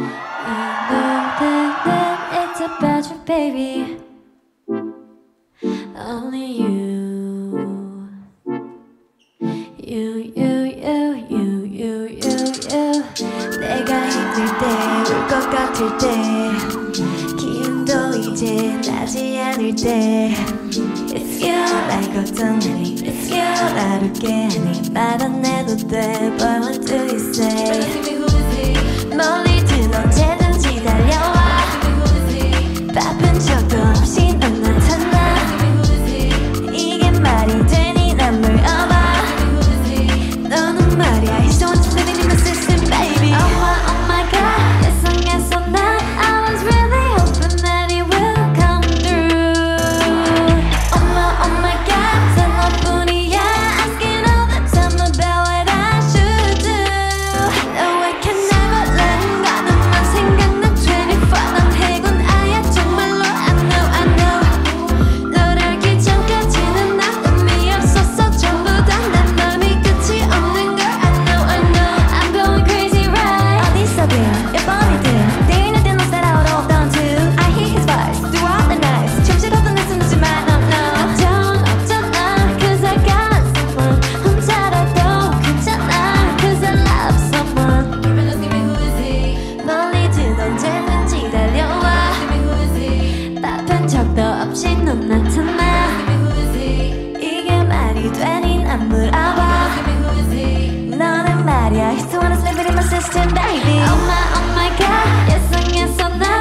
It's about you, baby. Only you. You, you, you, you, you, you, you. 내가 힘들 때, 울것 같을 때, 기운도 이제 나지 않을 때. It's you, 날 걱정하니. It's you, 나를 깨하니. 말안 해도 돼. 던져도 말이야. He's the wanna sleep in my system baby. Oh my oh my god. 예상했었나